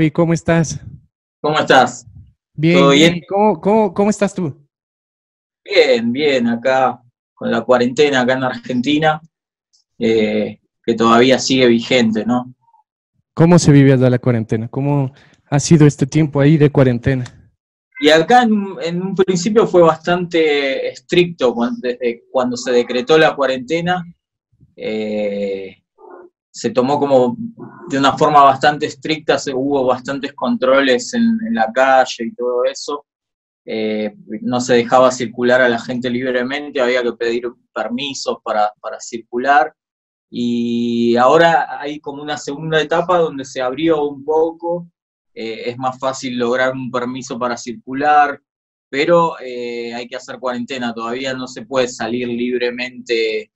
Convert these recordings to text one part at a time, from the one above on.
Javi, ¿cómo estás? ¿Cómo estás? Bien. ¿Todo bien? ¿Cómo, cómo, cómo estás tú? Bien, bien, acá con la cuarentena acá en Argentina, eh, que todavía sigue vigente, ¿no? ¿Cómo se vive la cuarentena? ¿Cómo ha sido este tiempo ahí de cuarentena? Y acá en, en un principio fue bastante estricto cuando, desde cuando se decretó la cuarentena. eh, se tomó como de una forma bastante estricta, se, hubo bastantes controles en, la calle y todo eso. Eh, no se dejaba circular a la gente libremente, había que pedir permisos para, para circular. Y ahora hay como una segunda etapa donde se abrió un poco, eh, es más fácil lograr un permiso para circular, pero eh, hay que hacer cuarentena, todavía no se puede salir libremente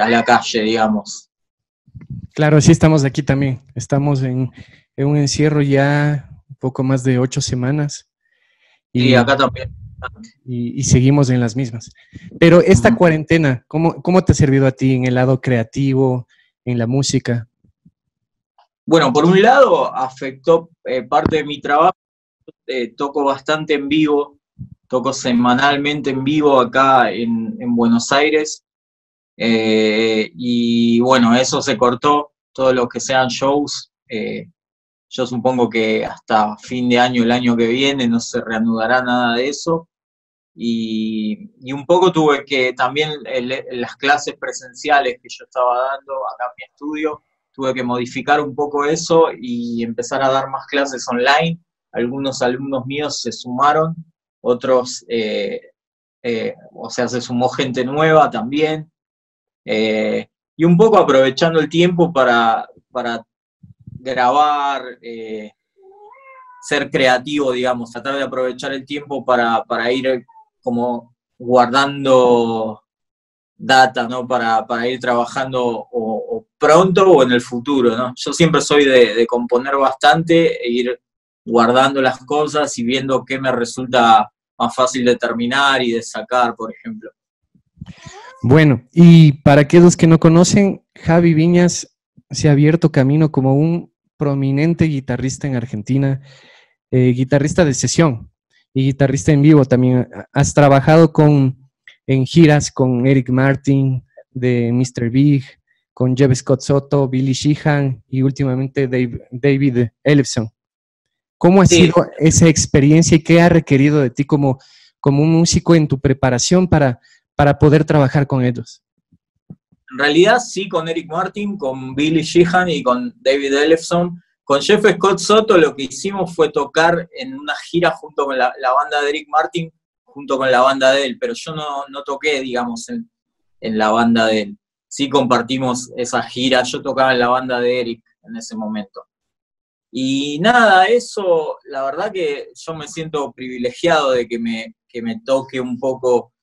a la calle, digamos. Claro, sí estamos aquí también. Estamos en, en un encierro ya un poco más de ocho semanas. Y acá también. y, y seguimos en las mismas. Pero esta cuarentena, ¿cómo, ¿cómo te ha servido a ti en el lado creativo, en la música? Bueno, por un lado afectó eh, parte de mi trabajo, eh, toco bastante en vivo, toco semanalmente en vivo acá en, en Buenos Aires, eh, y bueno, eso se cortó, todo lo que sean shows, eh, yo supongo que hasta fin de año, el año que viene, no se reanudará nada de eso, y, un poco tuve que también las clases presenciales que yo estaba dando acá en mi estudio, tuve que modificar un poco eso y empezar a dar más clases online. Algunos alumnos míos se sumaron, otros, eh, eh, o sea, se sumó gente nueva también. Eh, y un poco aprovechando el tiempo para, para grabar, eh, ser creativo, digamos, tratar de aprovechar el tiempo para, para ir como guardando data, ¿no? Para, para ir trabajando o pronto o en el futuro, ¿no? Yo siempre soy de, de componer bastante e ir guardando las cosas y viendo qué me resulta más fácil de terminar y de sacar, por ejemplo. Bueno, y para aquellos que no conocen, Javi Viñas se ha abierto camino como un prominente guitarrista en Argentina, eh, guitarrista de sesión y guitarrista en vivo también. Has trabajado con, en giras con Eric Martin de Mr. Big, con Jeff Scott Soto, Billy Sheehan y últimamente Dave- David Ellefson. ¿Cómo ha Sí. sido esa experiencia y qué ha requerido de ti como, como un músico en tu preparación para, para poder trabajar con ellos? En realidad sí con Eric Martin, con Billy Sheehan y con David Ellefson. Con Jeff Scott Soto lo que hicimos fue tocar en una gira junto con la, banda de Eric Martin, junto con la banda de él, pero yo no, no toqué, digamos, en, en la banda de él. Sí compartimos esa gira, yo tocaba en la banda de Eric en ese momento. Y nada, eso, la verdad que yo me siento privilegiado de que me, que me toque un poco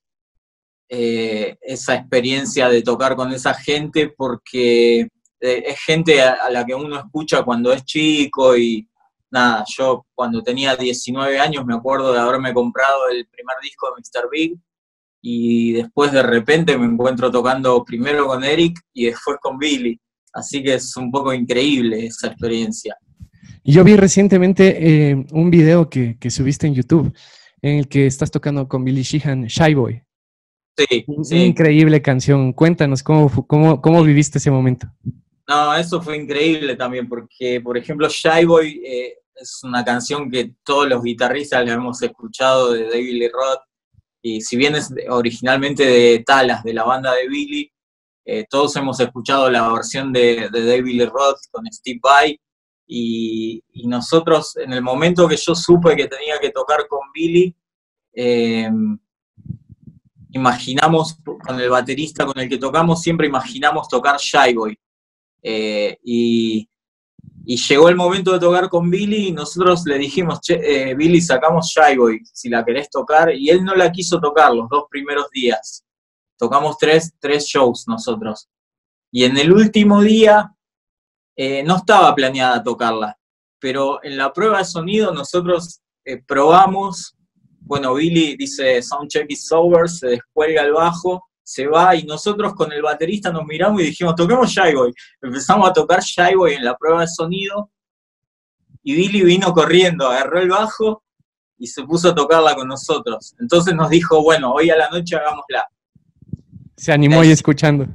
eh, esa experiencia de tocar con esa gente porque eh, es gente a, la que uno escucha cuando es chico y nada, yo cuando tenía 19 años me acuerdo de haberme comprado el primer disco de Mr. Big y después de repente me encuentro tocando primero con Eric y después con Billy. Así que es un poco increíble esa experiencia. Yo vi recientemente eh, un video que, que subiste en YouTube en el que estás tocando con Billy Sheehan, Shy Boy. Sí. Increíble canción. Cuéntanos cómo, cómo, cómo viviste ese momento. No, eso fue increíble también, porque, por ejemplo, Shy Boy eh, es una canción que todos los guitarristas le hemos escuchado de David Lee Roth, y si bien es originalmente de Talas, de la banda de Billy, eh, todos hemos escuchado la versión de, de David Lee Roth con Steve Vai, y, y nosotros, en el momento que yo supe que tenía que tocar con Billy, eh, imaginamos, con el baterista con el que tocamos, siempre imaginamos tocar Shy Boy. Eh, y, llegó el momento de tocar con Billy y nosotros le dijimos, eh, Billy, sacamos Shy Boy, si la querés tocar, y él no la quiso tocar los dos primeros días. Tocamos tres, tres shows nosotros. Y en el último día eh, no estaba planeada tocarla, pero en la prueba de sonido nosotros probamos, bueno, Billy dice soundcheck is over, se descuelga el bajo, se va y nosotros con el baterista nos miramos y dijimos, toquemos Shy Boy. Empezamos a tocar Shy Boy en la prueba de sonido y Billy vino corriendo, agarró el bajo y se puso a tocarla con nosotros. Entonces nos dijo, bueno, hoy a la noche hagámosla. Se animó ahí escuchando.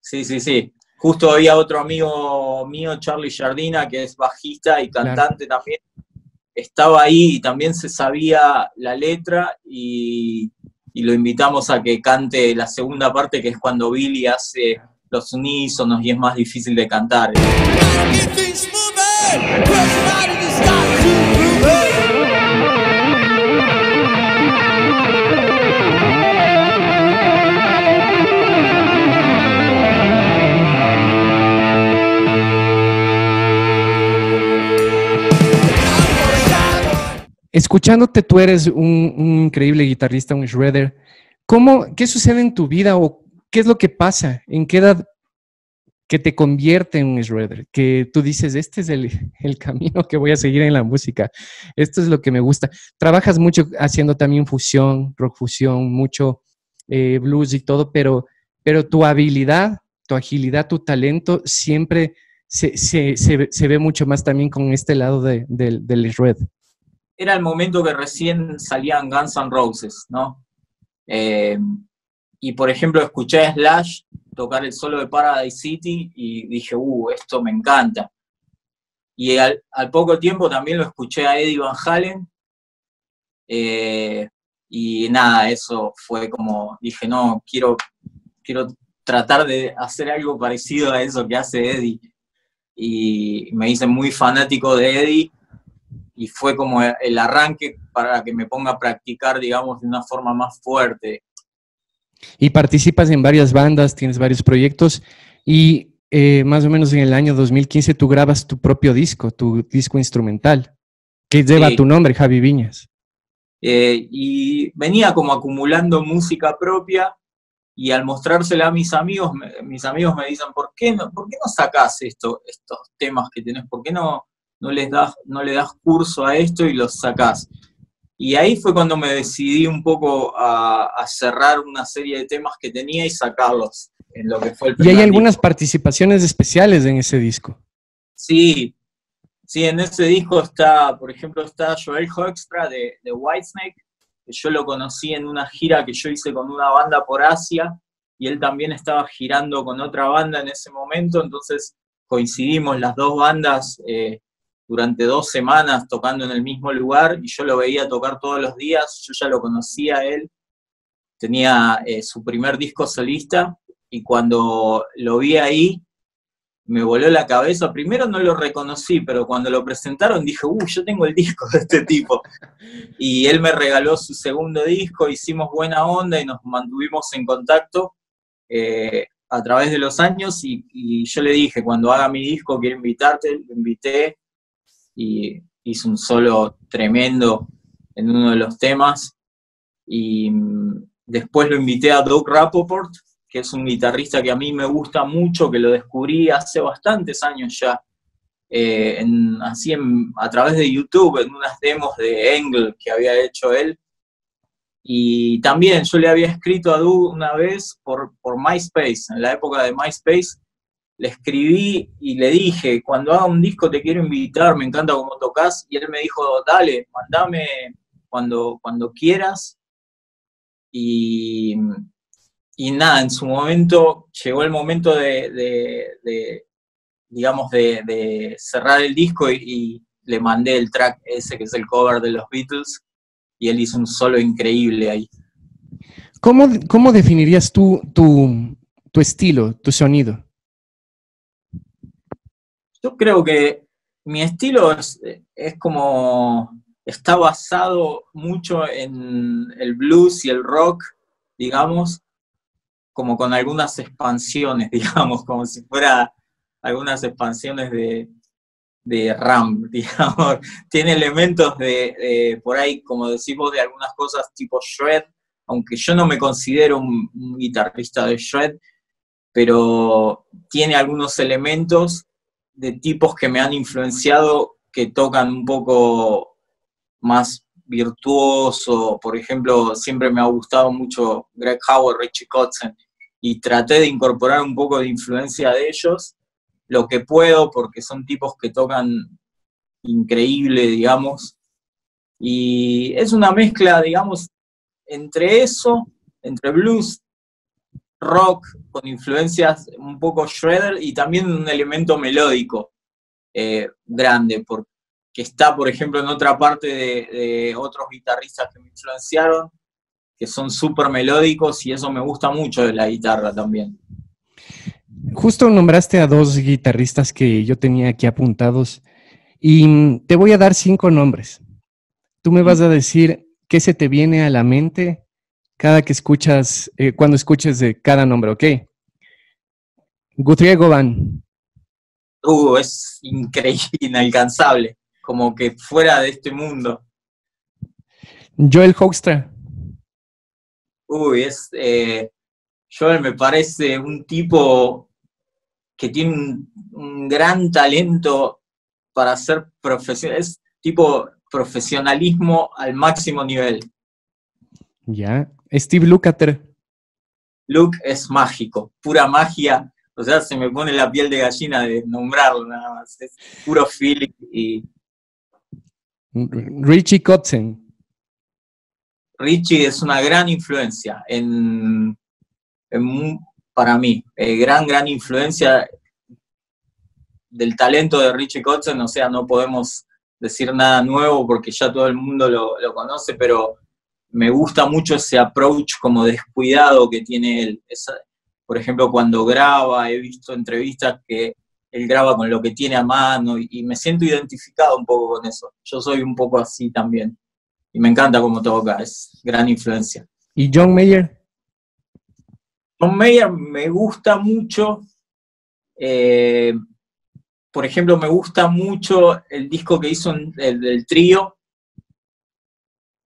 Sí, sí, sí. Justo había otro amigo mío, Charlie Jardina, que es bajista y cantante también. Estaba ahí y también se sabía la letra y, y, lo invitamos a que cante la segunda parte, que es cuando Billy hace los unísonos y es más difícil de cantar. Escuchándote, tú eres un, increíble guitarrista, un shredder. ¿Cómo, ¿Qué sucede en tu vida o qué es lo que pasa? ¿En qué edad que te convierte en un shredder? Que tú dices, este es el, camino que voy a seguir en la música. Esto es lo que me gusta. Trabajas mucho haciendo también fusión, rock fusión, mucho eh, blues y todo, pero, pero tu habilidad, tu agilidad, tu talento siempre se, ve mucho más también con este lado del, del shred era el momento que recién salían Guns N' Roses, ¿no? Eh, y por ejemplo, escuché a Slash tocar el solo de Paradise City y dije, uh, esto me encanta. Y al, poco tiempo también lo escuché a Eddie Van Halen. Eh, y nada, eso fue como, dije, no, quiero, quiero tratar de hacer algo parecido a eso que hace Eddie. Y me hice muy fanático de Eddie y fue como el arranque para que me ponga a practicar, digamos, de una forma más fuerte. Y participas en varias bandas, tienes varios proyectos y eh, más o menos en el año 2015 tú grabas tu propio disco, tu disco instrumental, que lleva tu nombre, Javi Viñas. Eh, y venía como acumulando música propia y al mostrársela a mis amigos, mis amigos me dicen, ¿por qué no, ¿por qué no sacás esto, estos temas que tenés? ¿Por qué no, no, les das, no le das curso a esto y los sacás. Y ahí fue cuando me decidí un poco a, cerrar una serie de temas que tenía y sacarlos en lo que fue el Y hay algunas participaciones especiales en ese disco. Sí, sí, en ese disco está, por ejemplo, está Joel Hoekstra de, de Whitesnake, que yo lo conocí en una gira que yo hice con una banda por Asia, y él también estaba girando con otra banda en ese momento, entonces coincidimos las dos bandas eh, durante dos semanas tocando en el mismo lugar y yo lo veía tocar todos los días, yo ya lo conocía a él, tenía eh, su primer disco solista y cuando lo vi ahí me voló la cabeza, primero no lo reconocí, pero cuando lo presentaron dije, uh, yo tengo el disco de este tipo. Y él me regaló su segundo disco, hicimos buena onda y nos mantuvimos en contacto. Eh, a través de los años y, y, yo le dije, cuando haga mi disco quiero invitarte, lo invité y hizo un solo tremendo en uno de los temas. Y mm, después lo invité a Doug Rappaport, que es un guitarrista que a mí me gusta mucho, que lo descubrí hace bastantes años ya, eh, así a través de YouTube, en unas demos de Engel que había hecho él. Y también yo le había escrito a Doug una vez por, por MySpace, en la época de MySpace, le escribí y le dije, cuando haga un disco te quiero invitar, me encanta cómo tocas, y él me dijo, dale, mandame cuando, cuando quieras. Y, y nada, en su momento, llegó el momento de, digamos, de, cerrar el disco y, le mandé el track ese que es el cover de los Beatles, y él hizo un solo increíble ahí. ¿Cómo, cómo definirías tú tu, tu estilo, tu sonido? Creo que mi estilo es, como, está basado mucho en el blues y el rock, digamos, como con algunas expansiones, digamos, como si fuera algunas expansiones de, de RAM, digamos. Tiene elementos de, por ahí, como decimos, de algunas cosas tipo shred, aunque yo no me considero un guitarrista de shred, pero tiene algunos elementos de tipos que me han influenciado que tocan un poco más virtuoso. Por ejemplo, siempre me ha gustado mucho Greg Howard, Richie Kotzen, y traté de incorporar un poco de influencia de ellos, lo que puedo, porque son tipos que tocan increíble, digamos. Y es una mezcla, digamos, entre eso, entre blues, rock, con influencias un poco shredder y también un elemento melódico eh, grande, porque está, por ejemplo, en otra parte de, otros guitarristas que me influenciaron, que son súper melódicos y eso me gusta mucho de la guitarra también. Justo nombraste a dos guitarristas que yo tenía aquí apuntados y te voy a dar cinco nombres. Tú me vas a decir qué se te viene a la mente cada que escuchas, eh, cuando escuches de cada nombre, ¿ok? Guthrie Govan. Uh, es increíble, inalcanzable, como que fuera de este mundo. Joel Hoekstra. Uy, es, eh, Joel me parece un tipo que tiene un, gran talento para ser profesional, es tipo profesionalismo al máximo nivel. Ya, Steve Lukather. Luke es mágico, pura magia. O sea, se me pone la piel de gallina de nombrarlo nada más. Es puro feeling y. Richie Kotzen. Richie es una gran influencia en, para mí. Eh, gran, gran influencia del talento de Richie Kotzen. O sea, no podemos decir nada nuevo porque ya todo el mundo lo, lo conoce, pero me gusta mucho ese approach como descuidado que tiene él. por ejemplo, cuando graba, he visto entrevistas que él graba con lo que tiene a mano y, me siento identificado un poco con eso. Yo soy un poco así también. Y me encanta cómo toca, es gran influencia. ¿Y John Mayer? John Mayer me gusta mucho. Eh, por ejemplo, me gusta mucho el disco que hizo el, del trío,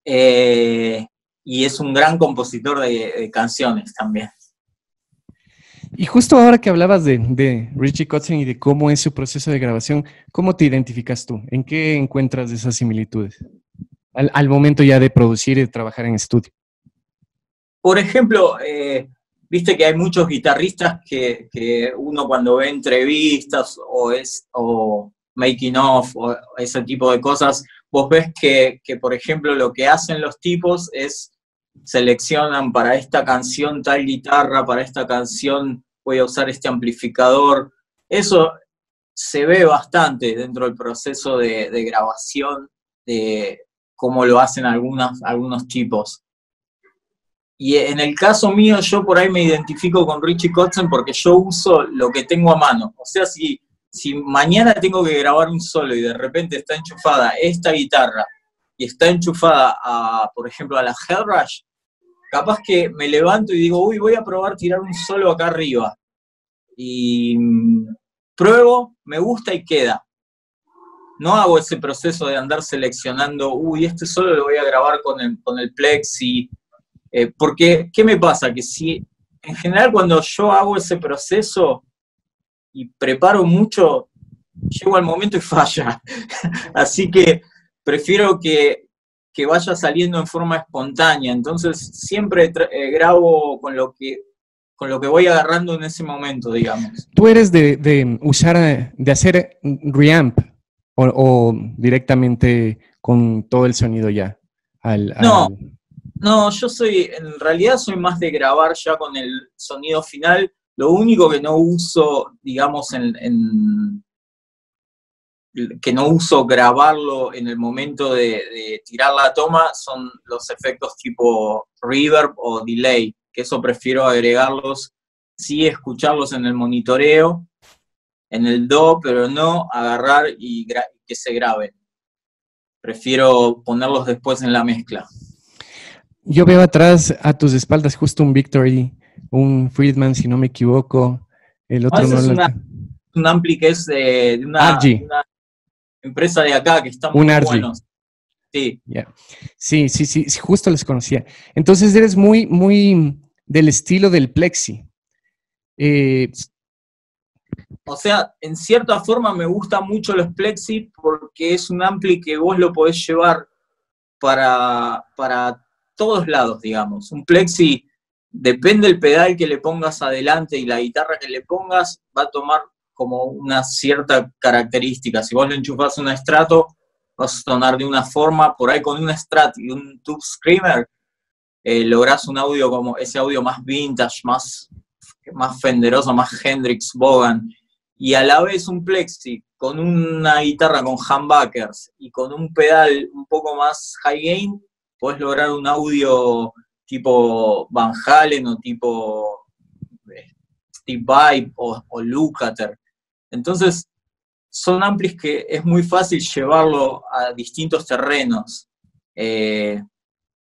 eh, y es un gran compositor de, canciones también. Y justo ahora que hablabas de, Richie Kotzen y de cómo es su proceso de grabación, ¿cómo te identificas tú? ¿En qué encuentras esas similitudes al, momento ya de producir y de trabajar en estudio? Por ejemplo, eh, viste que hay muchos guitarristas que, que, uno cuando ve entrevistas o es o making of o ese tipo de cosas, vos ves que, por ejemplo, lo que hacen los tipos es seleccionan para esta canción tal guitarra, para esta canción voy a usar este amplificador. Eso se ve bastante dentro del proceso de, grabación, de cómo lo hacen algunos tipos. Y en el caso mío, yo por ahí me identifico con Richie Kotzen porque yo uso lo que tengo a mano. O sea, si si mañana tengo que grabar un solo y de repente está enchufada esta guitarra y está enchufada a, por ejemplo, a la Hellrush, capaz que me levanto y digo, uy, voy a probar tirar un solo acá arriba. Y mm, pruebo, me gusta y queda. No hago ese proceso de andar seleccionando, uy, este solo lo voy a grabar con el, con el Plexi. Eh, porque, ¿qué me pasa? Que si, en general, cuando yo hago ese proceso, y preparo mucho, llego al momento y falla. Así que prefiero que, vaya saliendo en forma espontánea. Entonces siempre eh, grabo con lo que con lo que voy agarrando en ese momento, digamos. ¿Tú eres de, usar, de hacer reamp o, directamente con todo el sonido ya? no, no, yo soy, en realidad soy más de grabar ya con el sonido final, lo único que no uso, digamos, en, que no uso grabarlo en el momento de, tirar la toma son los efectos tipo reverb o delay, que eso prefiero agregarlos, sí escucharlos en el monitoreo, en el do, pero no agarrar y que se graben. Prefiero ponerlos después en la mezcla. Yo veo atrás a tus espaldas justo un Victory un Friedman, si no me equivoco. El otro no, es un ampli que es de, una, empresa de acá que está muy bueno. Sí. sí. sí, sí, sí, justo les conocía. Entonces eres muy, muy del estilo del Plexi. Eh, o sea, en cierta forma me gustan mucho los Plexi porque es un ampli que vos lo podés llevar para, para todos lados, digamos. Un Plexi depende del pedal que le pongas adelante y la guitarra que le pongas, va a tomar como una cierta característica. Si vos le enchufás un estrato, vas a sonar de una forma, por ahí con un strat y un tube screamer, eh, lográs un audio como ese audio más vintage, más, más fenderoso, más Hendrix Bogan, y a la vez un plexi con una guitarra con humbuckers y con un pedal un poco más high gain, puedes lograr un audio tipo Van Halen o tipo eh, Steve Vai o, o Lukather. Entonces, son amplis que es muy fácil llevarlo a distintos terrenos. Eh,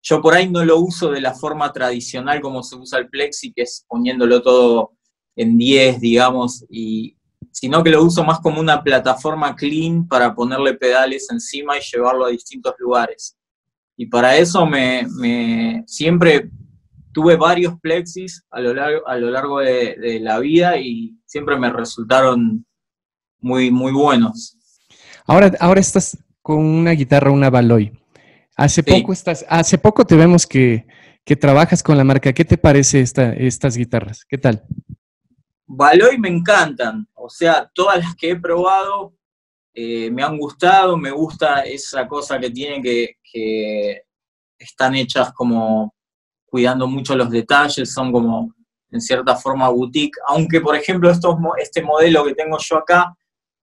yo por ahí no lo uso de la forma tradicional como se usa el Plexi, que es poniéndolo todo en 10, digamos, y, sino que lo uso más como una plataforma clean para ponerle pedales encima y llevarlo a distintos lugares. Y para eso me, siempre tuve varios plexis a lo largo, a lo largo de, la vida y siempre me resultaron muy, muy buenos. Ahora, ahora estás con una guitarra, una Baloy. Hace poco estás, hace poco te vemos que, que, trabajas con la marca. ¿Qué te parece esta, estas guitarras? ¿Qué tal? Baloy me encantan. O sea, todas las que he probado eh, me han gustado, me gusta esa cosa que tienen que, están hechas como cuidando mucho los detalles, son como en cierta forma boutique, aunque por ejemplo estos, este modelo que tengo yo acá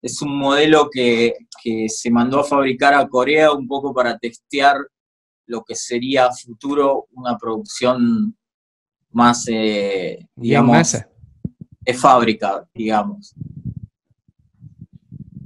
es un modelo que, se mandó a fabricar a Corea un poco para testear lo que sería a futuro una producción más, eh, digamos, es fábrica, digamos.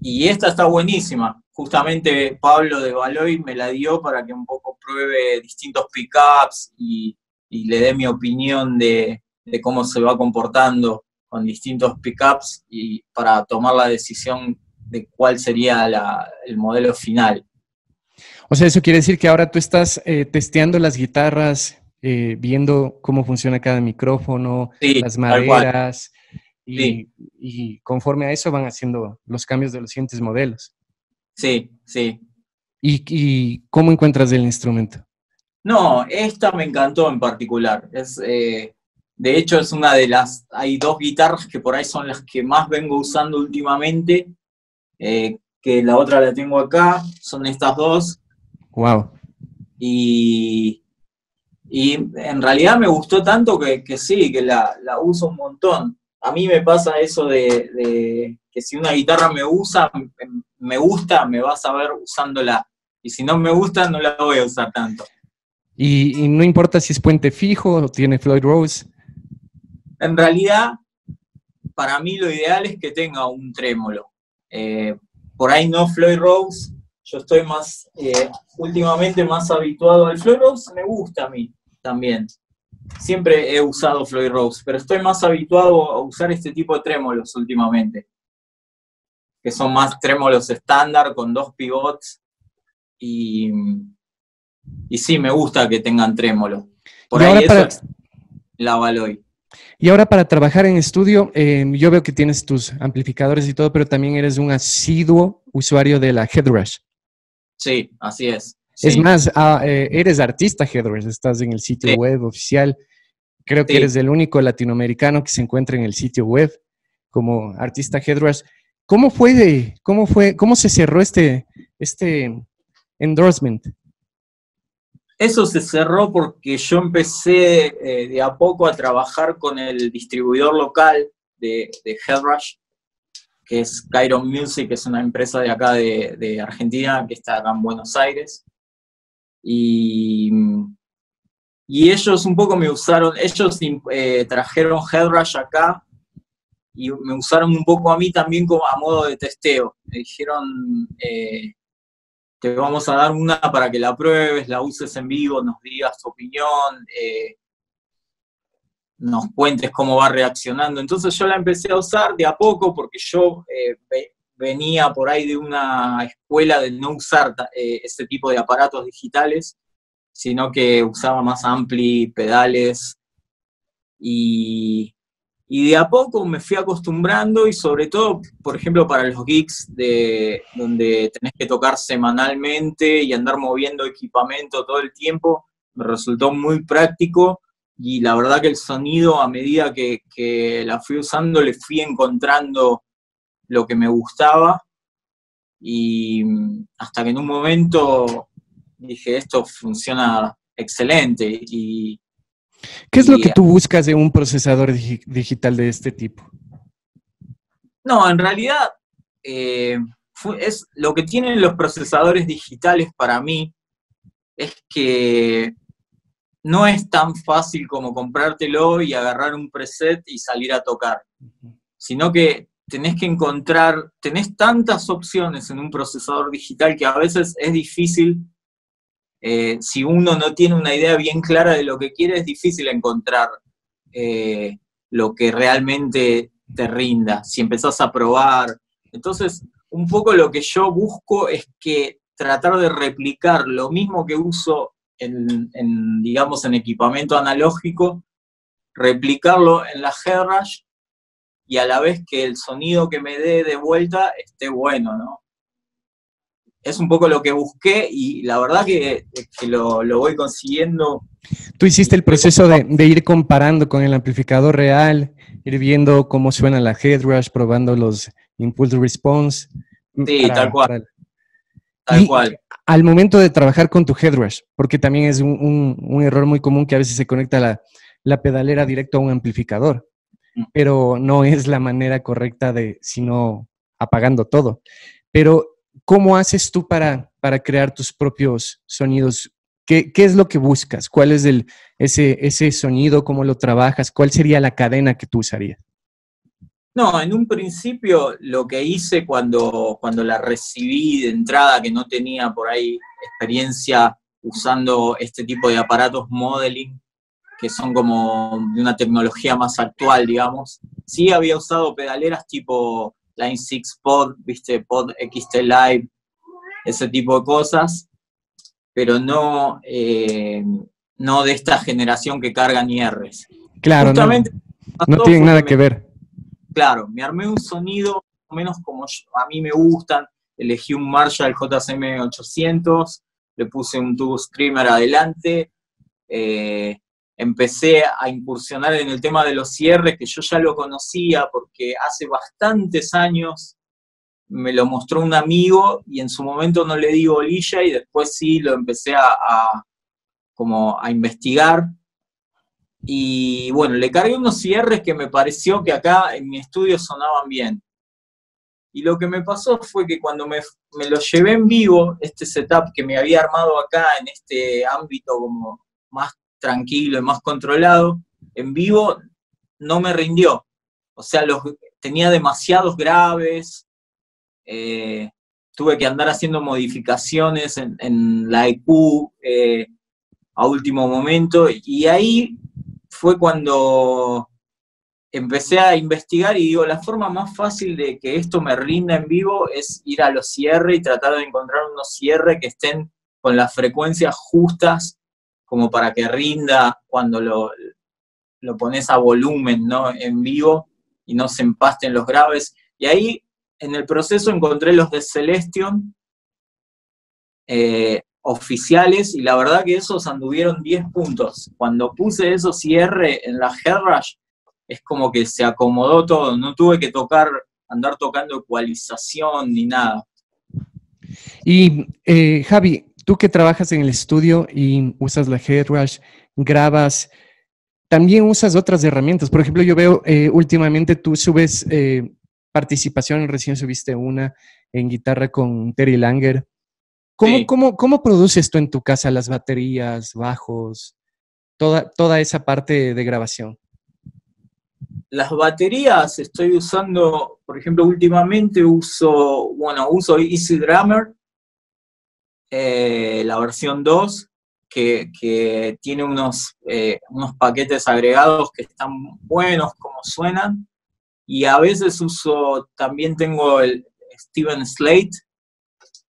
Y esta está buenísima. Justamente Pablo de Baloy me la dio para que un poco pruebe distintos pickups y, y le dé mi opinión de, cómo se va comportando con distintos pickups y para tomar la decisión de cuál sería el modelo final. O sea, eso quiere decir que ahora tú estás eh, testeando las guitarras, eh, viendo cómo funciona cada micrófono, las maderas, y, conforme a eso van haciendo los cambios de los siguientes modelos. Sí, sí. ¿Y, cómo encuentras el instrumento? No, esta me encantó en particular. Es, eh, de hecho, es una de las. Hay dos guitarras que por ahí son las que más vengo usando últimamente. Eh, que la otra la tengo acá. Son estas dos. Wow. Y, y en realidad me gustó tanto que, que sí, que la, la uso un montón a mí me pasa eso de, que si una guitarra me usa, me gusta, me vas a ver usándola. Y si no me gusta, no la voy a usar tanto. Y, no importa si es puente fijo o tiene Floyd Rose. En realidad, para mí lo ideal es que tenga un trémolo. Eh, por ahí no Floyd Rose, yo estoy más, eh, últimamente más habituado al Floyd Rose, me gusta a mí también siempre he usado Floyd Rose, pero estoy más habituado a usar este tipo de trémolos últimamente, que son más trémolos estándar con dos pivots y, y sí, me gusta que tengan trémolo. Por ahí eso es la Valoy. Y ahora para trabajar en estudio, em, yo veo que tienes tus amplificadores y todo, pero también eres un asiduo usuario de la Headrush. Sí, así es. Es más, ah, eh, eres artista, Headrush, estás en el sitio web oficial. Creo que eres el único latinoamericano que se encuentra en el sitio web como artista Headrush. ¿Cómo fue, cómo fue, cómo se cerró este, este endorsement? Eso se cerró porque yo empecé eh, de a poco a trabajar con el distribuidor local de, de Headrush, que es Chiron Music, que es una empresa de acá de, de Argentina que está acá en Buenos Aires. Y, y ellos un poco me usaron, ellos eh, trajeron Headrush acá y me usaron un poco a mí también como a modo de testeo. Me dijeron, eh, te vamos a dar una para que la pruebes, la uses en vivo, nos digas tu opinión, eh, nos cuentes cómo va reaccionando. Entonces yo la empecé a usar de a poco porque yo venía por ahí de una escuela de no usar eh, este tipo de aparatos digitales, sino que usaba más ampli, pedales, y, de a poco me fui acostumbrando y sobre todo, por ejemplo, para los gigs de, donde tenés que tocar semanalmente y andar moviendo equipamiento todo el tiempo, me resultó muy práctico y la verdad que el sonido a medida que, que la fui usando le fui encontrando lo que me gustaba y hasta que en un momento dije, esto funciona excelente. Y, ¿Qué es lo que tú buscas de un procesador digital de este tipo? No, en realidad eh, es lo que tienen los procesadores digitales para mí es que no es tan fácil como comprártelo y agarrar un preset y salir a tocar, sino que tenés que encontrar, tenés tantas opciones en un procesador digital que a veces es difícil, eh, si uno no tiene una idea bien clara de lo que quiere, es difícil encontrar eh, lo que realmente te rinda, si empezás a probar. Entonces, un poco lo que yo busco es que tratar de replicar lo mismo que uso en, digamos, en equipamiento analógico, replicarlo en la GRASH y a la vez que el sonido que me dé de vuelta esté bueno, ¿no? Es un poco lo que busqué y la verdad que, lo, voy consiguiendo. Tú hiciste el proceso de, ir comparando con el amplificador real, ir viendo cómo suena la headrush, probando los impulse response. Sí, tal cual. Tal cual. Al momento de trabajar con tu headrush, porque también es un, error muy común que a veces se conecta la, la pedalera directo a un amplificador pero no es la manera correcta de, sino apagando todo. Pero, ¿cómo haces tú para, para crear tus propios sonidos? ¿Qué, ¿Qué, es lo que buscas? ¿Cuál es el, ese, ese sonido? ¿Cómo lo trabajas? ¿Cuál sería la cadena que tú usarías? No, en un principio lo que hice cuando, cuando la recibí de entrada, que no tenía por ahí experiencia usando este tipo de aparatos modeling, que son como de una tecnología más actual, digamos. Sí había usado pedaleras tipo Line 6 Pod, viste, Pod XT Live, ese tipo de cosas, pero no, eh, no de esta generación que cargan IRs. Claro, Justamente no, tienen nada que ver. Claro, me armé un sonido menos como a mí me gustan, elegí un Marshall JCM 800, le puse un tubo screamer adelante, eh, empecé a incursionar en el tema de los cierres, que yo ya lo conocía porque hace bastantes años me lo mostró un amigo y en su momento no le di bolilla y después sí lo empecé a, como a investigar. Y bueno, le cargué unos cierres que me pareció que acá en mi estudio sonaban bien. Y lo que me pasó fue que cuando me, me lo llevé en vivo, este setup que me había armado acá en este ámbito como más tranquilo y más controlado, en vivo no me rindió. O sea, los, tenía demasiados graves, eh, tuve que andar haciendo modificaciones en, la EQ eh, a último momento y ahí fue cuando empecé a investigar y digo, la forma más fácil de que esto me rinda en vivo es ir a los cierres y tratar de encontrar unos cierres que estén con las frecuencias justas como para que rinda cuando lo, lo pones a volumen, ¿no? En vivo y no se empasten los graves. Y ahí en el proceso encontré los de Celestion eh, oficiales y la verdad que esos anduvieron 10 puntos. Cuando puse esos cierre en la Headrush, es como que se acomodó todo, no tuve que tocar, andar tocando ecualización ni nada. Y eh, Javi, Tú que trabajas en el estudio y usas la Headrush, grabas, también usas otras herramientas. Por ejemplo, yo veo eh, últimamente tú subes eh, participación, recién subiste una en guitarra con Terry Langer. ¿Cómo, cómo, cómo produces tú en tu casa las baterías, bajos, toda, toda esa parte de grabación? Las baterías estoy usando, por ejemplo, últimamente uso, bueno, uso Easy Drummer, eh, la versión 2, que, tiene unos, eh, unos paquetes agregados que están buenos como suenan. Y a veces uso, también tengo el Steven Slate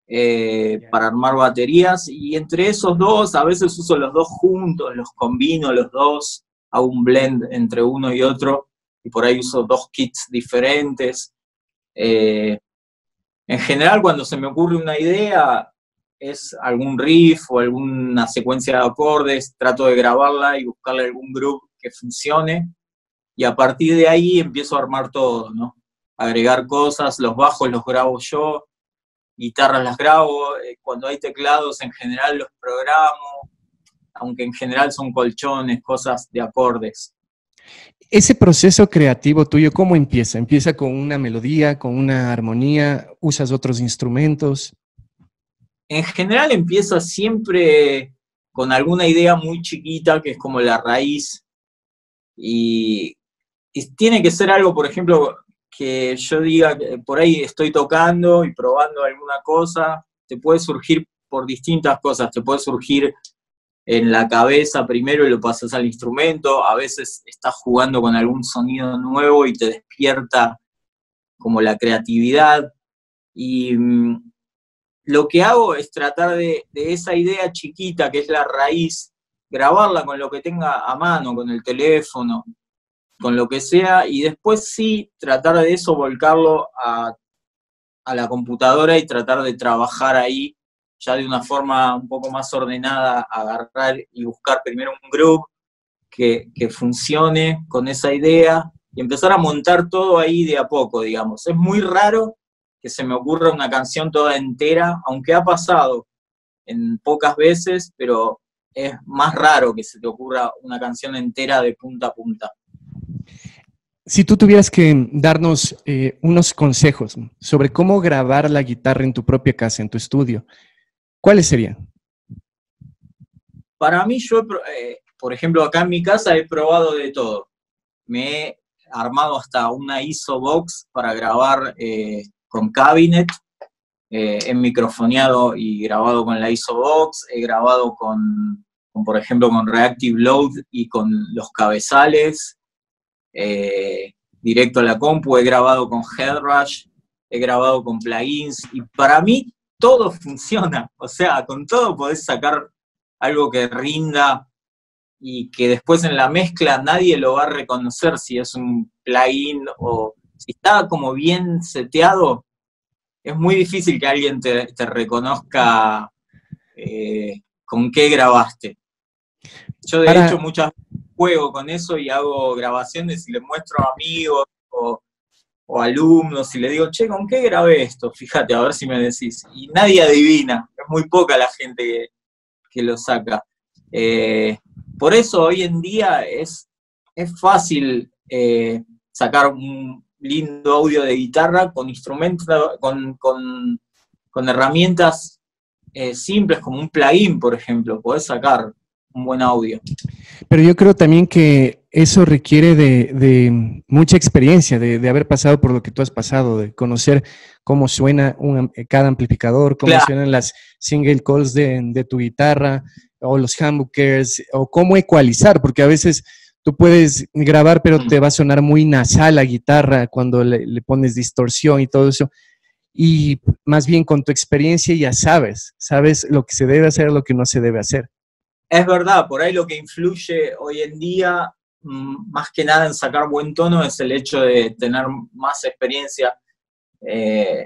eh, para armar baterías. Y entre esos dos, a veces uso los dos juntos, los combino los dos, hago un blend entre uno y otro. Y por ahí uso dos kits diferentes. en general, cuando se me ocurre una idea, es algún riff o alguna secuencia de acordes, trato de grabarla y buscarle algún groove que funcione y a partir de ahí empiezo a armar todo, ¿no? agregar cosas, los bajos los grabo yo, guitarras las grabo, eh, cuando hay teclados en general los programo, aunque en general son colchones, cosas de acordes. Ese proceso creativo tuyo, ¿cómo empieza? ¿Empieza con una melodía, con una armonía? ¿Usas otros instrumentos? En general empieza siempre con alguna idea muy chiquita que es como la raíz y, tiene que ser algo, por ejemplo, que yo diga por ahí estoy tocando y probando alguna cosa, te puede surgir por distintas cosas, te puede surgir en la cabeza primero y lo pasas al instrumento, a veces estás jugando con algún sonido nuevo y te despierta como la creatividad. Y mm, lo que hago es tratar de, esa idea chiquita que es la raíz, grabarla con lo que tenga a mano, con el teléfono, con lo que sea, y después sí tratar de eso volcarlo a, la computadora y tratar de trabajar ahí ya de una forma un poco más ordenada, agarrar y buscar primero un groove que, funcione con esa idea y empezar a montar todo ahí de a poco, digamos. Es muy raro que se me ocurra una canción toda entera, aunque ha pasado en pocas veces, pero es más raro que se te ocurra una canción entera de punta a punta. Si tú tuvieras que darnos eh, unos consejos sobre cómo grabar la guitarra en tu propia casa, en tu estudio, ¿Cuáles serían? Para mí, yo, eh, por ejemplo, acá en mi casa he probado de todo. Me he armado hasta una ISO box para grabar eh, con cabinet. Eh, he microfoneado y grabado con la ISO box. He grabado con, por ejemplo, con Reactive Load y con los cabezales. directo a la compu. He grabado con Headrush. He grabado con plugins. Y para mí, todo funciona. O sea, con todo podés sacar algo que rinda y que después en la mezcla nadie lo va a reconocer si es un plugin o si está como bien seteado. Es muy difícil que alguien te, reconozca eh, con qué grabaste. Yo de hecho muchas juego con eso y hago grabaciones y le muestro a amigos o o alumnos y le digo, che, ¿con qué grabé esto? Fíjate, a ver si me decís. Y nadie adivina, es muy poca la gente que, lo saca. Eh, por eso hoy en día es, es fácil eh, sacar un lindo audio de guitarra con instrumentos, con, herramientas eh, simples como un plugin, por ejemplo. Podés sacar un buen audio. Pero yo creo también que eso requiere de, mucha experiencia, de, haber pasado por lo que tú has pasado, de conocer cómo suena cada amplificador, cómo suenan las single calls de, tu guitarra, o los humbuckers, o cómo ecualizar, porque a veces tú puedes grabar, pero te va a sonar muy nasal la guitarra cuando le pones distorsión y todo eso. Y más bien con tu experiencia ya sabes, sabes lo que se debe hacer, lo que no se debe hacer. Es verdad, por ahí lo que influye hoy en día, mm, más que nada en sacar buen tono, es el hecho de tener más experiencia. Eh,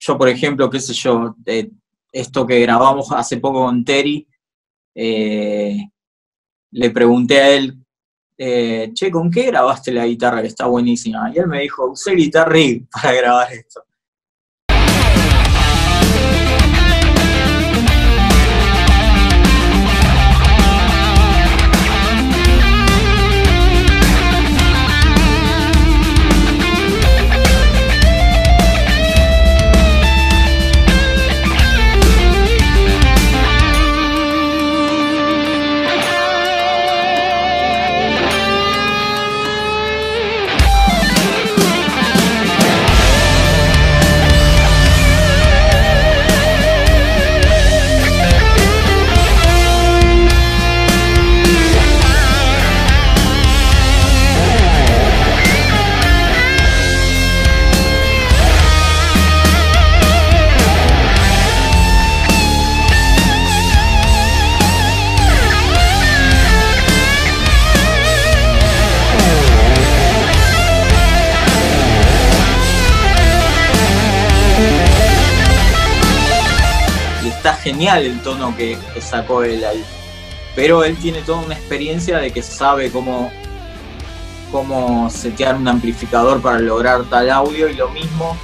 yo, por ejemplo, qué sé yo, esto que grabamos hace poco con Terry, eh, le pregunté a él, eh, che, ¿con qué grabaste la guitarra que está buenísima? Y él me dijo, usé Guitar Rig para grabar esto. El tono que, sacó él ahí. Pero él tiene toda una experiencia de que sabe cómo, cómo setear un amplificador para lograr tal audio y lo mismo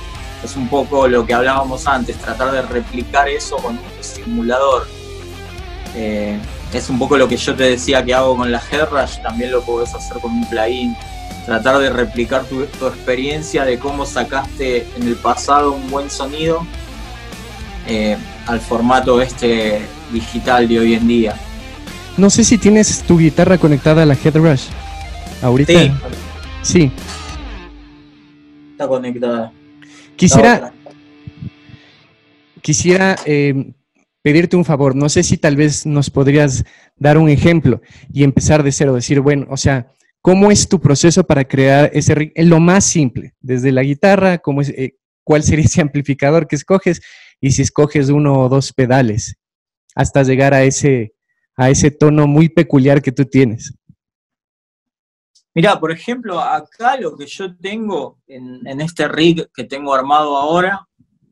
es un poco lo que hablábamos antes, tratar de replicar eso con un simulador. Eh, es un poco lo que yo te decía que hago con la Headrush, también lo puedes hacer con un plugin. Tratar de replicar tu, experiencia de cómo sacaste en el pasado un buen sonido eh, al formato este digital de hoy en día. No sé si tienes tu guitarra conectada a la Headrush. Ahorita. Sí. Sí. Está conectada. Quisiera, quisiera eh, pedirte un favor. No sé si tal vez nos podrías dar un ejemplo y empezar de cero, decir, bueno, o sea, ¿cómo es tu proceso para crear ese ritmo? Lo más simple, desde la guitarra, cómo es, eh, cuál sería ese amplificador que escoges y si escoges uno o dos pedales, hasta llegar a ese, a ese tono muy peculiar que tú tienes. Mira, por ejemplo, acá lo que yo tengo en, este rig que tengo armado ahora,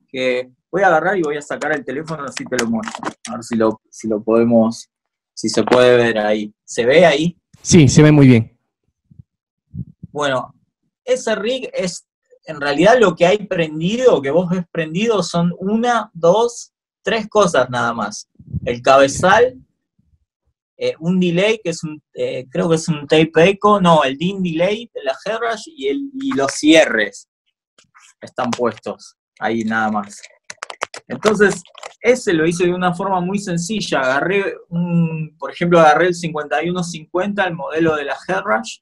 que voy a agarrar y voy a sacar el teléfono así te lo muestro. A ver si lo, si lo podemos, si se puede ver ahí. ¿Se ve ahí? Sí, se ve muy bien. Bueno, ese rig es, en realidad lo que hay prendido, que vos ves prendido, son una, dos, tres cosas nada más. El cabezal, eh, un delay que es un, eh, creo que es un tape echo, no, el DIN delay de la Herrush y, el, y los cierres están puestos ahí nada más. Entonces, ese lo hice de una forma muy sencilla. Agarré, un, por ejemplo, agarré el 5150, el modelo de la Herrush,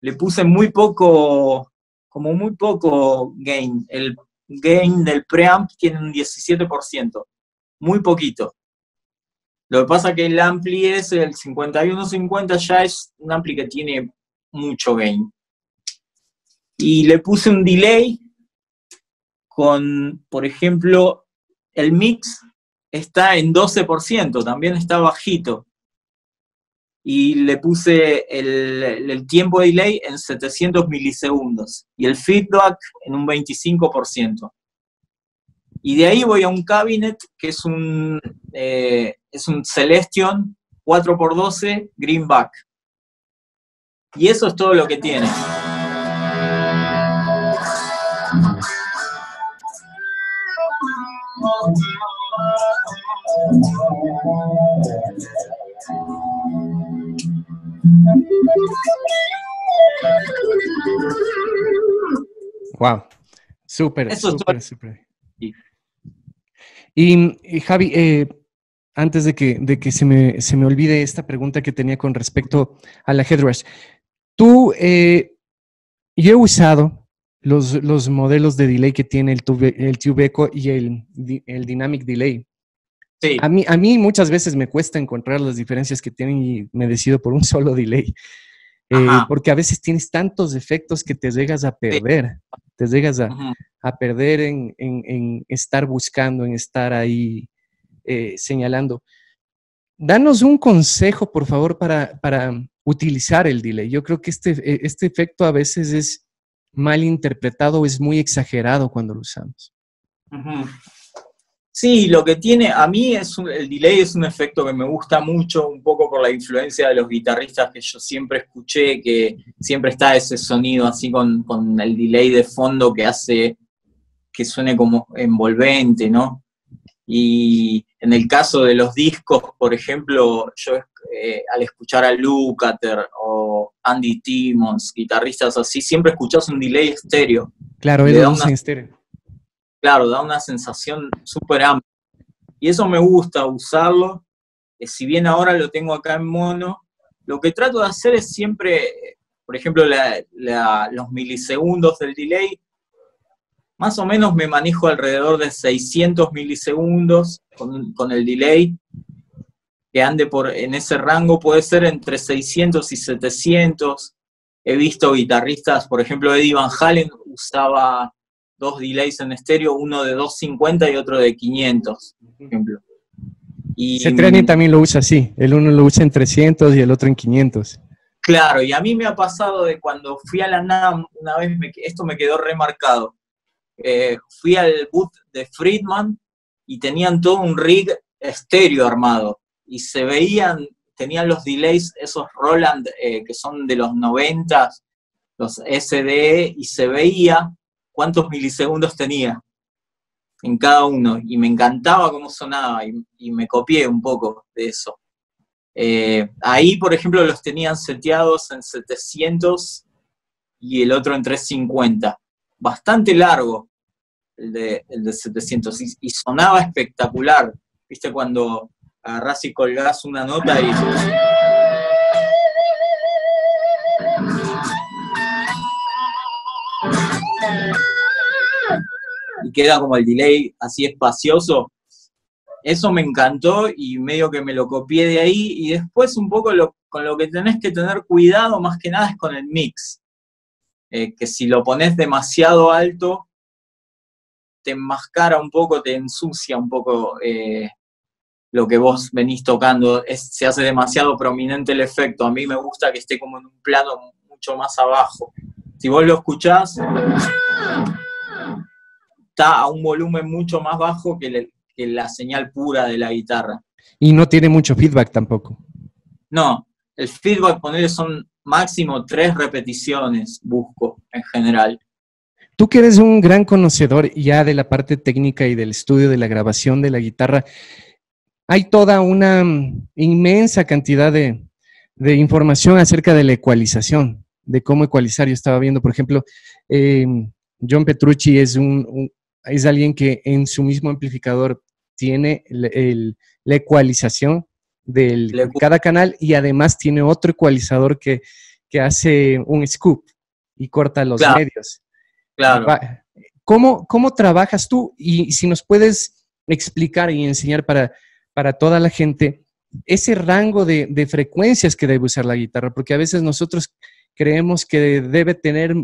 le puse muy poco, como muy poco gain. El gain del preamp tiene un 17%, muy poquito. Lo que pasa que el ampli es el 5150 ya es un ampli que tiene mucho gain. Y le puse un delay con, por ejemplo, el mix está en 12%, también está bajito. Y le puse el, el, tiempo de delay en 700 milisegundos y el feedback en un 25%. Y de ahí voy a un cabinet que es un, eh, es un Celestion 4x12 Greenback. Y eso es todo lo que tiene. Wow, súper, súper, súper. Y, Javi, eh, antes de que, de que se, me, se, me, olvide esta pregunta que tenía con respecto a la Headrush, tú, eh, yo he usado los, los, modelos de delay que tiene el, tube, el Echo y el, el Dynamic Delay. Sí. A, mí, a mí muchas veces me cuesta encontrar las diferencias que tienen y me decido por un solo delay. Eh, porque a veces tienes tantos efectos que te llegas a perder, te llegas a, a perder en, en, estar buscando, en estar ahí eh, señalando. Danos un consejo, por favor, para, para, utilizar el delay. Yo creo que este, e, este efecto a veces es mal interpretado o es muy exagerado cuando lo usamos. Sí, lo que tiene, a mí es el delay es un efecto que me gusta mucho, un poco por la influencia de los guitarristas que yo siempre escuché, que siempre está ese sonido así con, el delay de fondo que hace que suene como envolvente, ¿no? Y en el caso de los discos, por ejemplo, yo eh, al escuchar a Lukather o Andy Timmons, guitarristas así, siempre escuchas un delay estéreo. Claro, es un estéreo claro, da una sensación súper amplia. Y eso me gusta usarlo. Eh, si bien ahora lo tengo acá en mono, lo que trato de hacer es siempre, por ejemplo, los milisegundos del delay, más o menos me manejo alrededor de 600 milisegundos con, el delay, que ande por, en ese rango, puede ser entre 600 y 700. He visto guitarristas, por ejemplo, Eddie Van Halen usaba dos delays en estéreo, uno de 250 y otro de 500, por ejemplo. Y, Cetrani también lo usa así, el uno lo usa en 300 y el otro en 500. Claro, y a mí me ha pasado de cuando fui a la NAM, una vez esto me quedó remarcado. Eh, fui al boot de Friedman y tenían todo un rig estéreo armado y se veían, tenían los delays, esos Roland eh, que son de los 90, los SDE, y se veía cuántos milisegundos tenía en cada uno, y me encantaba cómo sonaba, y, me copié un poco de eso. Eh, ahí, por ejemplo, los tenían seteados en 700 y el otro en 350. Bastante largo el de, el de 700 y, sonaba espectacular. ¿Viste? Cuando agarrás y colgás una nota y... queda como el delay así espacioso. Eso me encantó y medio que me lo copié de ahí. Y después un poco con lo que tenés que tener cuidado más que nada es con el mix. Eh, que si lo pones demasiado alto, te enmascara un poco, te ensucia un poco eh, lo que vos venís tocando. se hace demasiado prominente el efecto. A mí me gusta que esté como en un plano mucho más abajo. Si vos lo escuchás, está a un volumen mucho más bajo que, la señal pura de la guitarra. Y no tiene mucho feedback tampoco. No, el feedback, ponerle son máximo tres repeticiones, busco en general. Tú que eres un gran conocedor ya de la parte técnica y del estudio de la grabación de la guitarra, hay toda una inmensa cantidad de, información acerca de la ecualización, de cómo ecualizar. Yo estaba viendo, por ejemplo, eh, John Petrucci es un, es alguien que en su mismo amplificador tiene la ecualización de cada canal y además tiene otro ecualizador que, hace un scoop y corta los medios. Claro. ¿Cómo, ¿Cómo, trabajas tú? Y si nos puedes explicar y enseñar para, para toda la gente ese rango de, de, frecuencias que debe usar la guitarra, porque a veces nosotros creemos que debe tener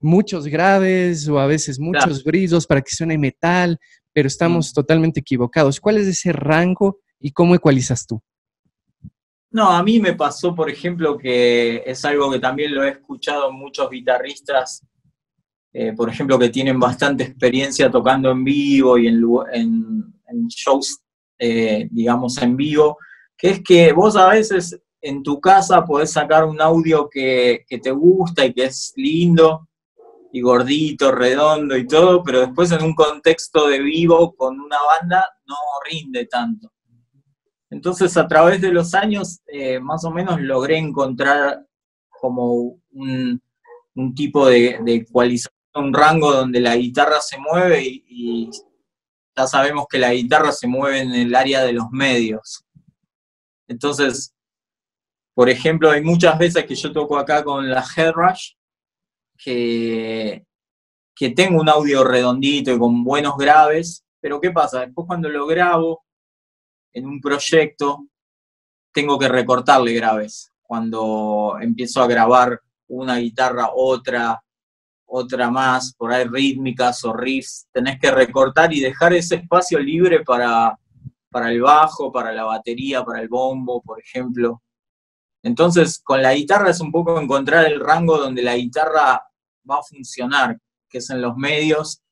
muchos graves o a veces muchos brillos para que suene metal, pero estamos totalmente equivocados. ¿Cuál es ese rango y cómo ecualizas tú? No, a mí me pasó, por ejemplo, que es algo que también lo he escuchado muchos guitarristas, eh, por ejemplo, que tienen bastante experiencia tocando en vivo y en, shows, eh, digamos, en vivo, que es que vos a veces en tu casa podés sacar un audio que, que te gusta y que es lindo, y gordito, redondo y todo, pero después en un contexto de vivo con una banda no rinde tanto. Entonces a través de los años eh, más o menos logré encontrar como un, tipo de, ecualización, un rango donde la guitarra se mueve y, y, ya sabemos que la guitarra se mueve en el área de los medios. Entonces, por ejemplo, hay muchas veces que yo toco acá con la Headrush que, que tengo un audio redondito y con buenos graves, pero ¿qué pasa? Después cuando lo grabo en un proyecto, tengo que recortarle graves. Cuando empiezo a grabar una guitarra, otra, otra más, por ahí rítmicas o riffs, tenés que recortar y dejar ese espacio libre para, para el bajo, para la batería, para el bombo, por ejemplo. Entonces, con la guitarra es un poco encontrar el rango donde la guitarra va a funcionar, que es en los medios.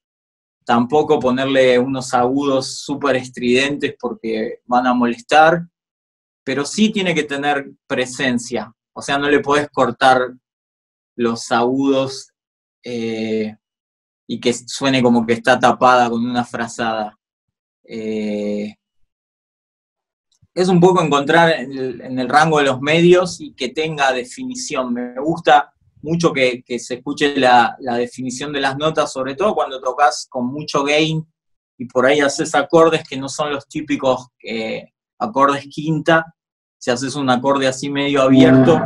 Tampoco ponerle unos agudos súper estridentes porque van a molestar, pero sí tiene que tener presencia. O sea, no le puedes cortar los agudos eh, y que suene como que está tapada con una frazada. Eh, es un poco encontrar en el, rango de los medios y que tenga definición. Me gusta mucho que, se escuche la, definición de las notas, sobre todo cuando tocas con mucho gain y por ahí haces acordes que no son los típicos eh, acordes quinta, si haces un acorde así medio abierto.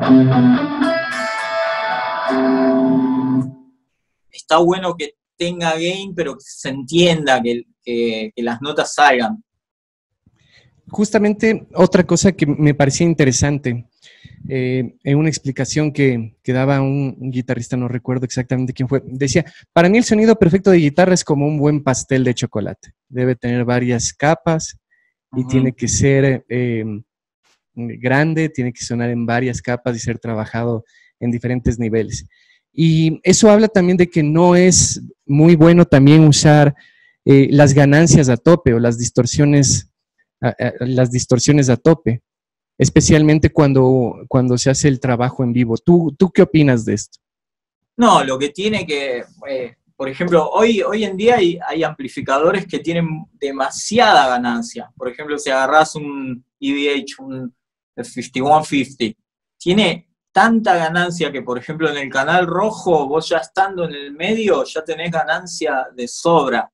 Está bueno que tenga gain, pero que se entienda, que, que las notas salgan justamente otra cosa que me parecía interesante, eh, en una explicación que, daba un, guitarrista, no recuerdo exactamente quién fue, decía, para mí el sonido perfecto de guitarra es como un buen pastel de chocolate. Debe tener varias capas y tiene que ser eh, grande, tiene que sonar en varias capas y ser trabajado en diferentes niveles. Y eso habla también de que no es muy bueno también usar eh, las ganancias a tope o las distorsiones las distorsiones a tope. especialmente cuando, cuando se hace el trabajo en vivo. ¿Tú, ¿Tú qué opinas de esto? No, lo que tiene que, eh, por ejemplo, hoy, hoy en día hay, hay, amplificadores que tienen demasiada ganancia. Por ejemplo, si agarras un EVH, un 5150, tiene tanta ganancia que, por ejemplo, en el canal rojo, vos ya estando en el medio, ya tenés ganancia de sobra.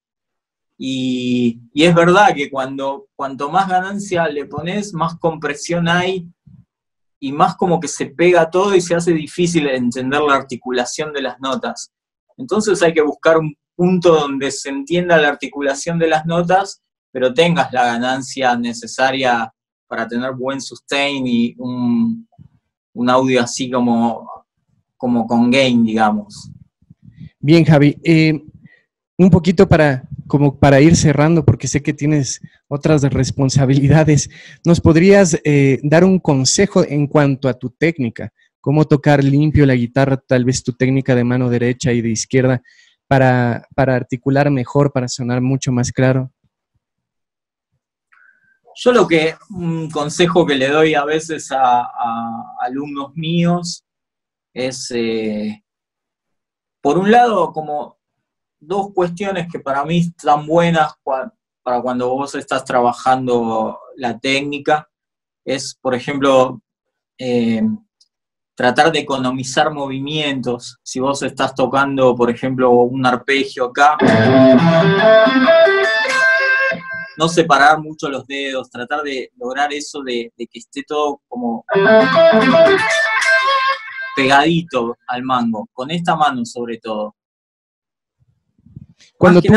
Y, es verdad que cuando cuanto más ganancia le pones, más compresión hay y más como que se pega todo y se hace difícil entender la articulación de las notas. Entonces hay que buscar un punto donde se entienda la articulación de las notas, pero tengas la ganancia necesaria para tener buen sustain y un, audio así como, como con gain, digamos. Bien, Javi. Eh, un poquito para, como para ir cerrando, porque sé que tienes otras responsabilidades, ¿nos podrías eh, dar un consejo en cuanto a tu técnica? ¿Cómo tocar limpio la guitarra, tal vez tu técnica de mano derecha y de izquierda, para, articular mejor, para sonar mucho más claro? Yo lo que, un consejo que le doy a veces a, alumnos míos es, eh, por un lado, como dos cuestiones que para mí están buenas para cuando vos estás trabajando la técnica. Es, por ejemplo, eh, tratar de economizar movimientos. Si vos estás tocando, por ejemplo, un arpegio acá, no separar mucho los dedos, tratar de lograr eso de, de que esté todo como pegadito al mango, con esta mano sobre todo. Cuando tú,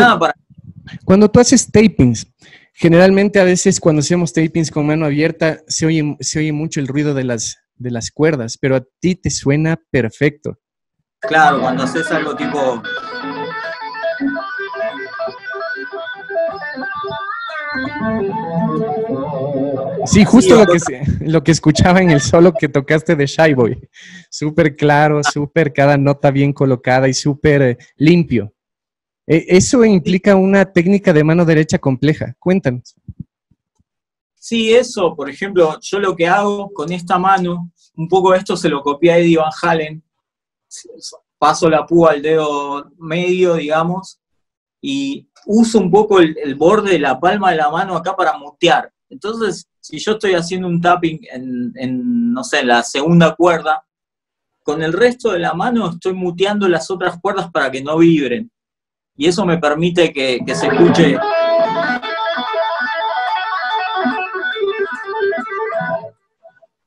cuando tú haces tapings, generalmente a veces cuando hacemos tapings con mano abierta se oye, se oye mucho el ruido de las, de las cuerdas, pero a ti te suena perfecto. Claro, cuando haces algo tipo... Sí, justo lo, que, lo que escuchaba en el solo que tocaste de Shy Boy. Súper claro, súper cada nota bien colocada y súper eh, limpio. E, eso implica una técnica de mano derecha compleja. Cuéntanos. Sí, eso, por ejemplo, yo lo que hago con esta mano, un poco esto se lo copié a Eddie Van Halen, paso la púa al dedo medio, digamos, y uso un poco el, borde de la palma de la mano acá para mutear. Entonces, si yo estoy haciendo un tapping en, en, no sé, la segunda cuerda, con el resto de la mano estoy muteando las otras cuerdas para que no vibren y eso me permite que, se escuche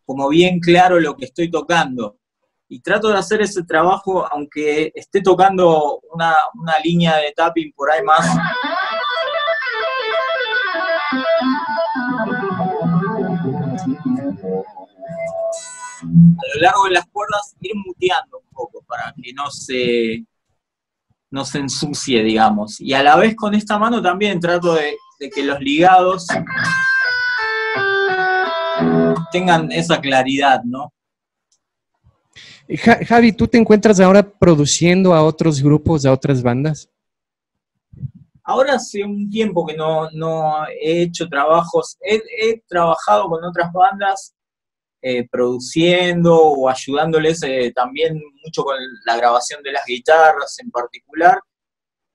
como bien claro lo que estoy tocando. Y trato de hacer ese trabajo, aunque esté tocando una, una línea de tapping por ahí más. A lo largo de las cuerdas, ir muteando un poco para que no se, no se ensucie, digamos. Y a la vez con esta mano también trato de, que los ligados tengan esa claridad, ¿no? Javi, ¿tú te encuentras ahora produciendo a otros grupos, a otras bandas? Ahora hace un tiempo que no, he hecho trabajos, he trabajado con otras bandas eh, produciendo o ayudándoles eh, también mucho con la grabación de las guitarras en particular,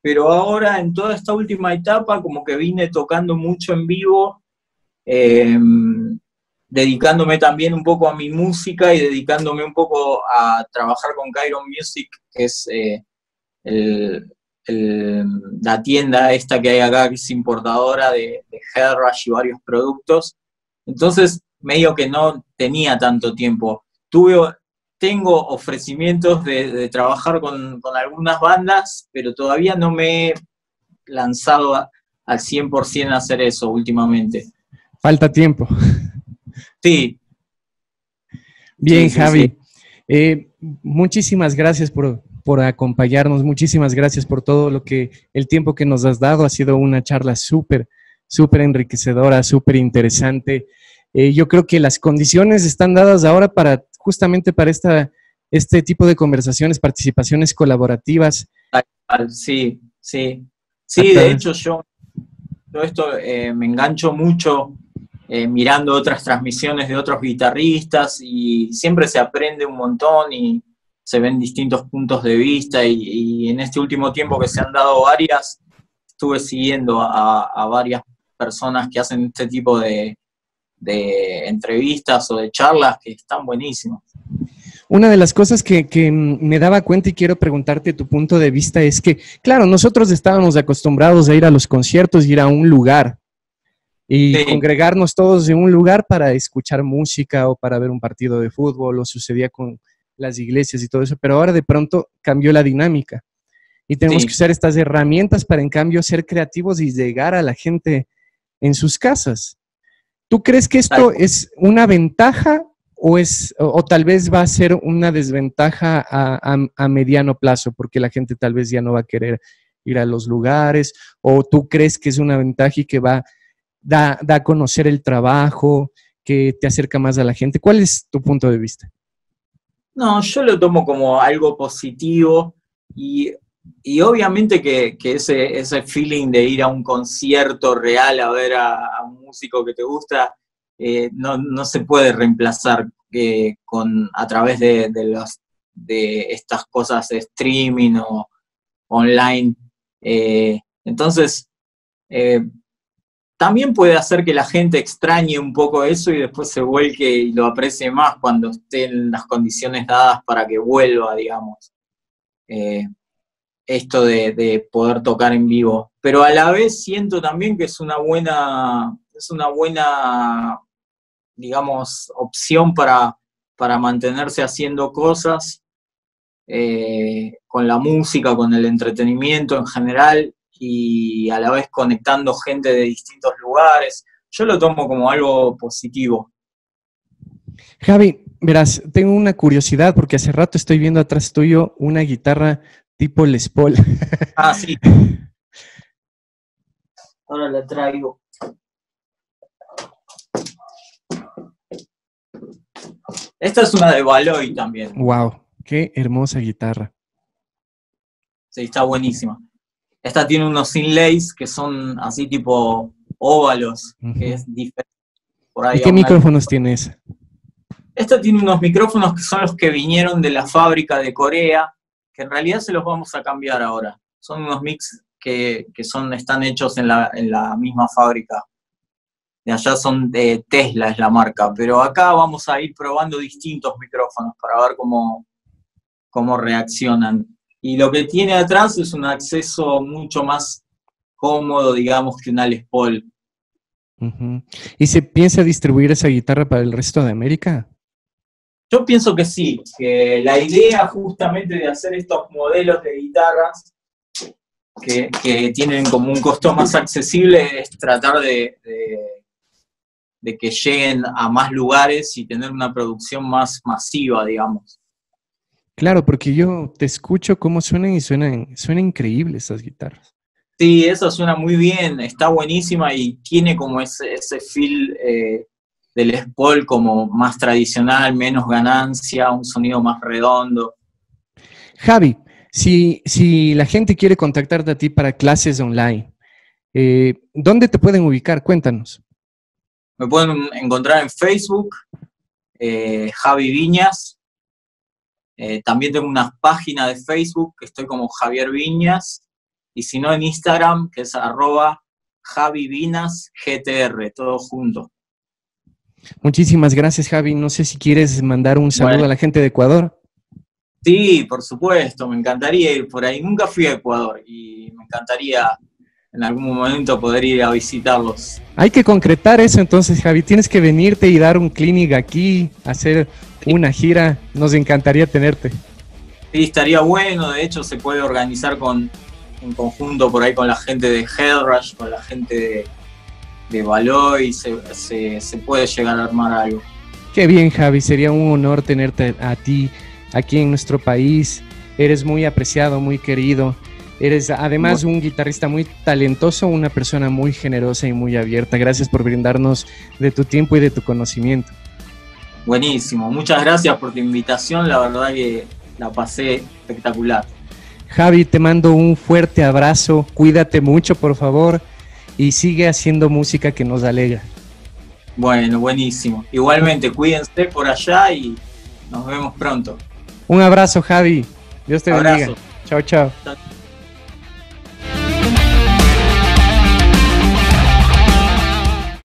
pero ahora en toda esta última etapa como que vine tocando mucho en vivo, em, dedicándome también un poco a mi música y dedicándome un poco a trabajar con Kyron Music, que es eh, la tienda esta que hay acá, que es importadora de, de Headrush y varios productos. Entonces, medio que no tenía tanto tiempo. Tuve, tengo ofrecimientos de, trabajar con, algunas bandas, pero todavía no me he lanzado al 100% a hacer eso últimamente. Falta tiempo. Sí. Bien, Javi. Eh, muchísimas gracias por, por acompañarnos, muchísimas gracias por todo lo que, el tiempo que nos has dado. Ha sido una charla súper, súper enriquecedora, súper interesante. Eh, yo creo que las condiciones están dadas ahora para justamente para esta, este tipo de conversaciones, participaciones colaborativas. Sí, sí. Sí, de hecho yo, todo esto eh, me engancho mucho eh, mirando otras transmisiones de otros guitarristas y siempre se aprende un montón y se ven distintos puntos de vista y, en este último tiempo que se han dado varias, estuve siguiendo a, varias personas que hacen este tipo de, de entrevistas o de charlas que están buenísimas. Una de las cosas que, me daba cuenta y quiero preguntarte tu punto de vista es que, claro, nosotros estábamos acostumbrados a ir a los conciertos, ir a un lugar y congregarnos todos en un lugar para escuchar música o para ver un partido de fútbol, o sucedía con las iglesias y todo eso, pero ahora de pronto cambió la dinámica y tenemos que usar estas herramientas para en cambio ser creativos y llegar a la gente en sus casas. ¿Tú crees que esto es una ventaja o, es, o, tal vez va a ser una desventaja a, mediano plazo, porque la gente tal vez ya no va a querer ir a los lugares, o tú crees que es una ventaja y que va da, da a conocer el trabajo, que te acerca más a la gente. ¿Cuál es tu punto de vista? No, yo lo tomo como algo positivo y, obviamente que, ese, ese, feeling de ir a un concierto real a ver a, un músico que te gusta eh, no, no, se puede reemplazar con, a través de, los, de estas cosas de streaming o online. Eh, entonces, eh, también puede hacer que la gente extrañe un poco eso y después se vuelque y lo aprecie más cuando estén las condiciones dadas para que vuelva, digamos, eh, esto de, de, poder tocar en vivo. Pero a la vez siento también que es una buena, es una buena digamos, opción para, para mantenerse haciendo cosas eh, con la música, con el entretenimiento en general y a la vez conectando gente de distintos lugares. Yo lo tomo como algo positivo. Javi, verás, tengo una curiosidad porque hace rato estoy viendo atrás tuyo una guitarra tipo Les Paul. Ah, sí. Ahora la traigo. Esta es una de Baloy también. Wow, qué hermosa guitarra. Sí, está buenísima. Esta tiene unos inlays que son así tipo óvalos, que es diferente. ¿Y qué micrófonos tiene esa? Esta tiene unos micrófonos que son los que vinieron de la fábrica de Corea, que en realidad se los vamos a cambiar ahora. Son unos mix que, son, están hechos en la, en la misma fábrica de allá son de Tesla es la marca, pero acá vamos a ir probando distintos micrófonos para ver cómo, cómo reaccionan. Y lo que tiene atrás es un acceso mucho más cómodo, digamos, que una Les Paul. ¿Y se piensa distribuir esa guitarra para el resto de América? Yo pienso que sí, que la idea justamente de hacer estos modelos de guitarras que, tienen como un costo más accesible es tratar de de que lleguen a más lugares y tener una producción más masiva, digamos. Claro, porque yo te escucho cómo suenan y suenan, suenan increíbles esas guitarras. Sí, esa suena muy bien, está buenísima y tiene como ese, ese feel eh, del Paul como más tradicional, menos ganancia, un sonido más redondo. Javi, si, si la gente quiere contactarte a ti para clases online, eh, ¿dónde te pueden ubicar? Cuéntanos. Me pueden encontrar en Facebook, eh, Javi Viñas. Eh, también tengo una página de Facebook que estoy como Javier Viñas. Y si no, en Instagram, que es arroba Javi Vinas GTR, todo junto. Muchísimas gracias, Javi. No sé si quieres mandar un saludo a la gente de Ecuador. Sí, por supuesto, me encantaría ir por ahí. Nunca fui a Ecuador y me encantaría en algún momento poder ir a visitarlos. Hay que concretar eso entonces, Javi. Tienes que venirte y dar un clinic aquí, hacer una gira. Nos encantaría tenerte. Sí, estaría bueno. De hecho, se puede organizar con en conjunto por ahí con la gente de Headrush, con la gente de, de Valoy. Se, se, se puede llegar a armar algo. Qué bien, Javi. Sería un honor tenerte a ti aquí en nuestro país. Eres muy apreciado, muy querido. Eres además un guitarrista muy talentoso, una persona muy generosa y muy abierta. Gracias por brindarnos de tu tiempo y de tu conocimiento. Buenísimo, muchas gracias por tu invitación, la verdad que la pasé espectacular. Javi, te mando un fuerte abrazo, cuídate mucho por favor y sigue haciendo música que nos alegra. Bueno, buenísimo. Igualmente, cuídense por allá y nos vemos pronto. Un abrazo, Javi. Dios te bendiga. Chao, chao.